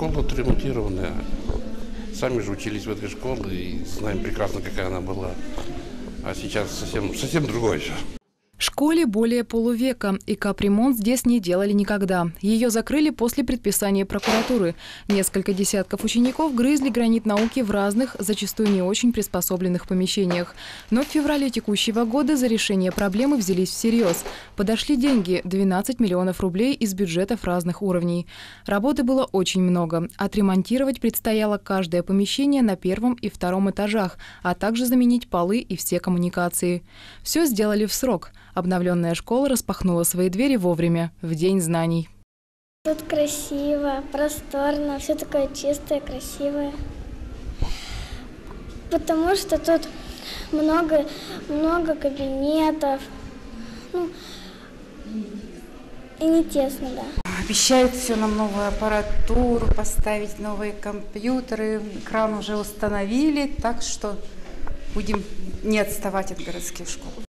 школа отремонтированная. Сами же учились в этой школе и знаем прекрасно, какая она была. А сейчас совсем, совсем другое все. Школе более полувека, и капремонт здесь не делали никогда. Ее закрыли после предписания прокуратуры. Несколько десятков учеников грызли гранит науки в разных, зачастую не очень приспособленных помещениях. Но в феврале текущего года за решение проблемы взялись всерьез. Подошли деньги – 12 миллионов рублей из бюджетов разных уровней. Работы было очень много. Отремонтировать предстояло каждое помещение на первом и втором этажах, а также заменить полы и все коммуникации. Все сделали в срок – Обновленная школа распахнула свои двери вовремя, в День знаний. Тут красиво, просторно, все такое чистое, красивое. Потому что тут много, много кабинетов. Ну, и не тесно, да. Обещают все нам новую аппаратуру поставить, новые компьютеры, экран уже установили, так что будем не отставать от городских школ.